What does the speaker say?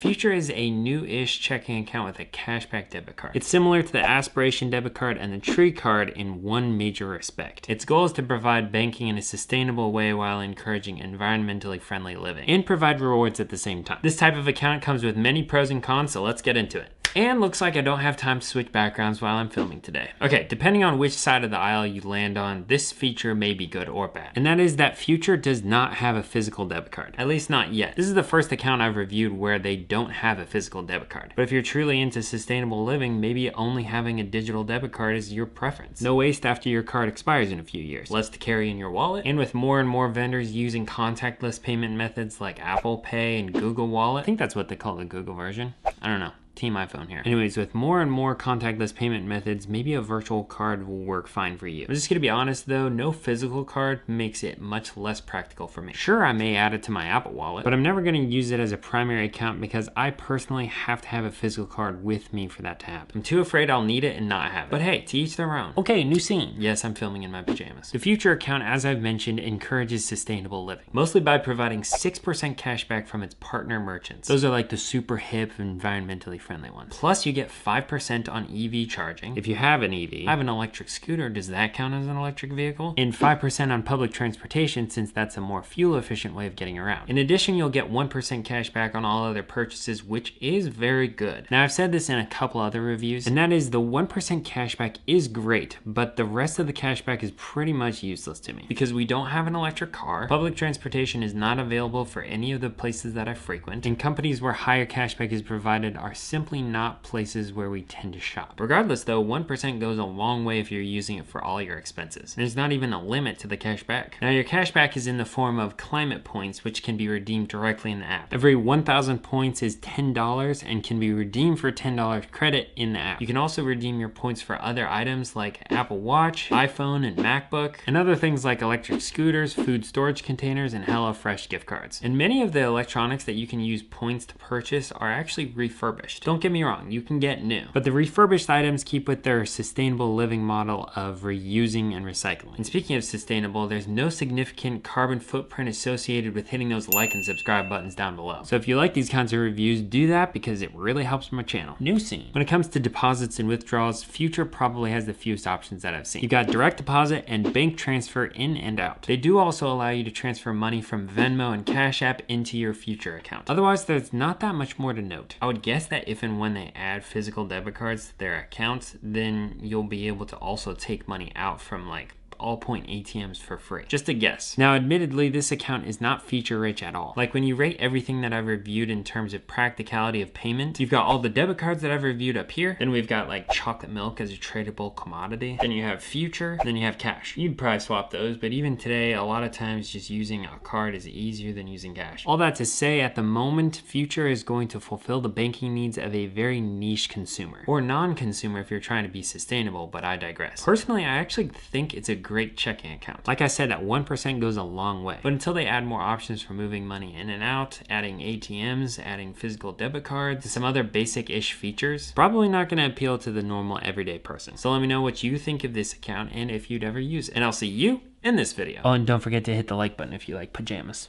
Future is a new-ish checking account with a cashback debit card. It's similar to the Aspiration debit card and the Tree card in one major respect. Its goal is to provide banking in a sustainable way while encouraging environmentally friendly living and provide rewards at the same time. This type of account comes with many pros and cons, so let's get into it. And looks like I don't have time to switch backgrounds while I'm filming today. Okay, depending on which side of the aisle you land on, this feature may be good or bad. And that is that Future does not have a physical debit card. At least not yet. This is the first account I've reviewed where they don't have a physical debit card. But if you're truly into sustainable living, maybe only having a digital debit card is your preference. No waste after your card expires in a few years. Less to carry in your wallet. And with more and more vendors using contactless payment methods like Apple Pay and Google Wallet, I think that's what they call the Google version. I don't know. Team iPhone here. Anyways, with more and more contactless payment methods, maybe a virtual card will work fine for you. I'm just gonna be honest though, no physical card makes it much less practical for me. Sure, I may add it to my Apple Wallet, but I'm never gonna use it as a primary account because I personally have to have a physical card with me for that to happen. I'm too afraid I'll need it and not have it. But hey, to each their own. Okay, new scene. Yes, I'm filming in my pajamas. The Future account, as I've mentioned, encourages sustainable living, mostly by providing 6% cash back from its partner merchants. Those are like the super hip, environmentally friendly ones. Plus, you get 5% on EV charging. If you have an EV, I have an electric scooter, does that count as an electric vehicle? And 5% on public transportation since that's a more fuel efficient way of getting around. In addition, you'll get 1% cash back on all other purchases, which is very good. Now, I've said this in a couple other reviews, and that is the 1% cashback is great, but the rest of the cashback is pretty much useless to me because we don't have an electric car, public transportation is not available for any of the places that I frequent, and companies where higher cashback is provided are simply not places where we tend to shop. Regardless though, 1% goes a long way if you're using it for all your expenses. There's not even a limit to the cashback. Now your cashback is in the form of climate points, which can be redeemed directly in the app. Every 1,000 points is $10 and can be redeemed for $10 credit in the app. You can also redeem your points for other items like Apple Watch, iPhone, and MacBook, and other things like electric scooters, food storage containers, and HelloFresh gift cards. And many of the electronics that you can use points to purchase are actually refurbished. Don't get me wrong, you can get new. But the refurbished items keep with their sustainable living model of reusing and recycling. And speaking of sustainable, there's no significant carbon footprint associated with hitting those like and subscribe buttons down below. So if you like these kinds of reviews, do that because it really helps my channel. New scene. When it comes to deposits and withdrawals, Future probably has the fewest options that I've seen. You got direct deposit and bank transfer in and out. They do also allow you to transfer money from Venmo and Cash App into your Future account. Otherwise, there's not that much more to note. I would guess that if and when they add physical debit cards to their accounts, then you'll be able to also take money out from like Allpoint ATMs for free. Just a guess. Now, admittedly, this account is not feature rich at all. Like when you rate everything that I've reviewed in terms of practicality of payment, you've got all the debit cards that I've reviewed up here. Then we've got like chocolate milk as a tradable commodity. Then you have future, then you have cash. You'd probably swap those, but even today, a lot of times just using a card is easier than using cash. All that to say, at the moment, future is going to fulfill the banking needs of a very niche consumer or non-consumer if you're trying to be sustainable, but I digress. Personally, I actually think it's a great checking account. Like I said, that 1% goes a long way. But until they add more options for moving money in and out, adding ATMs, adding physical debit cards, some other basic-ish features, probably not gonna appeal to the normal everyday person. So let me know what you think of this account and if you'd ever use it. And I'll see you in this video. Oh, and don't forget to hit the like button if you like pajamas.